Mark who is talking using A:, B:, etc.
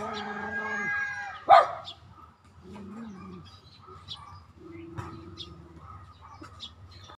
A: Bye.